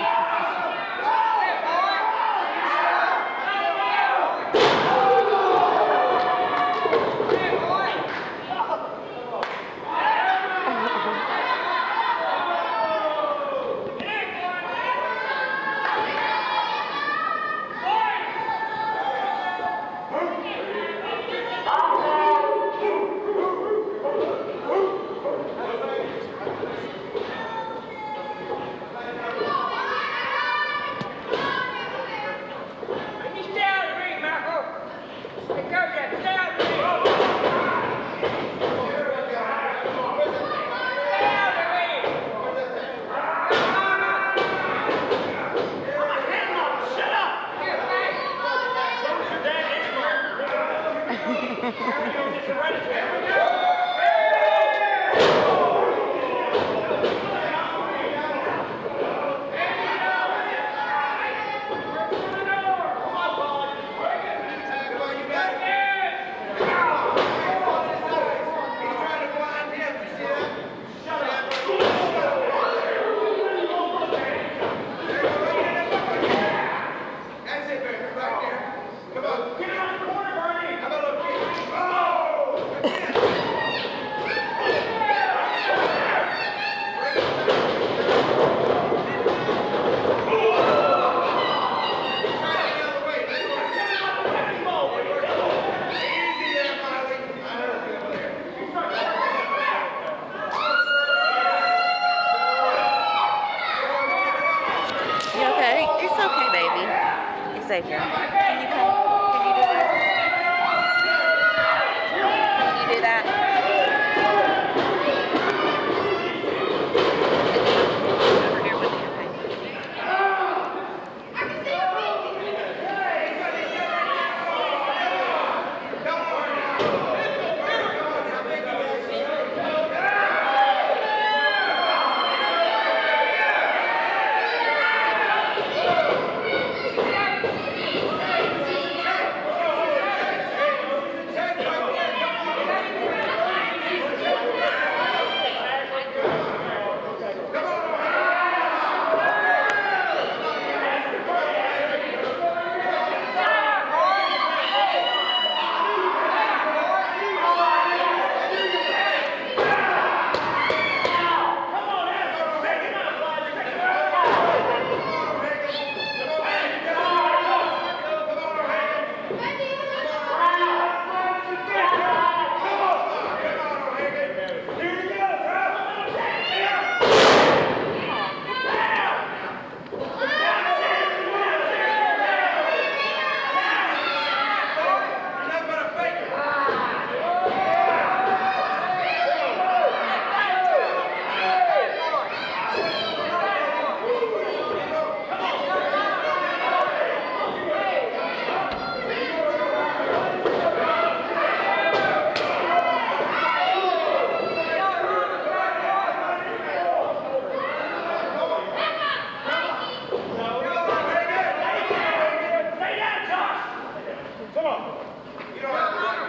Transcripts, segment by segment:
Yeah. Come on.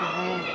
à.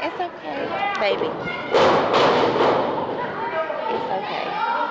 It's okay, baby. It's okay.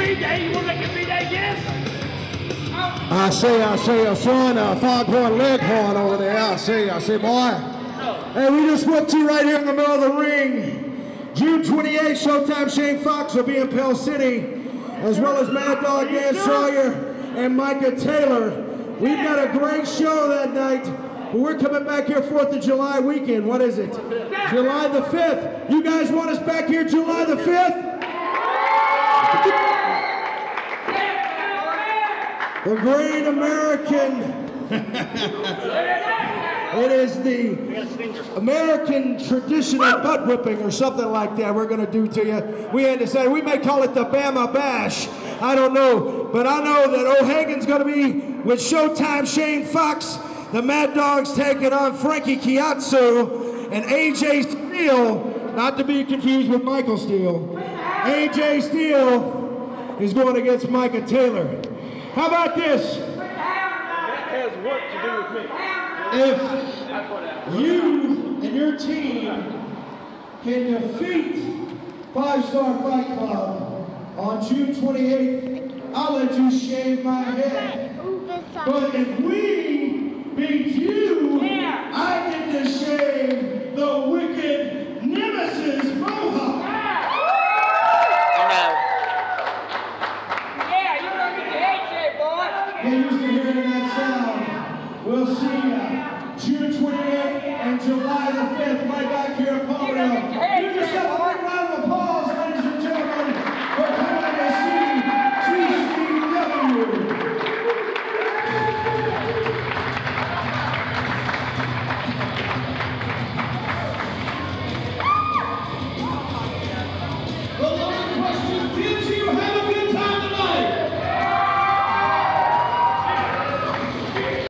On, it's. You want to make it B-Day again? I see, I see a son, a foghorn leghorn over there. I see, I see, boy. Hey, we just went to right here in the middle of the ring. June 28th, Showtime Shane Fox will be in Pell City, as well as Mad Dog Dan Sawyer and Micah Taylor. We've got a great show that night. But we're coming back here 4th of July weekend. What is it? July the 5th. You guys want us back here July the 5th? The great American. it is the American traditional butt whipping or something like that we're going to do to you. We had to say, we may call it the Bama Bash. I don't know. But I know that O'Pagan's going to be with Showtime Shane Fox. The Mad Dogs taking on Frankie Chiazzo and AJ Steele, not to be confused with Michael Steele. AJ Steele is going against Micah Taylor. How about this? That has work to do with me. If you and your team can defeat Five Star Fight Club on June 28th, I'll let you shave my head. But if we beat you, I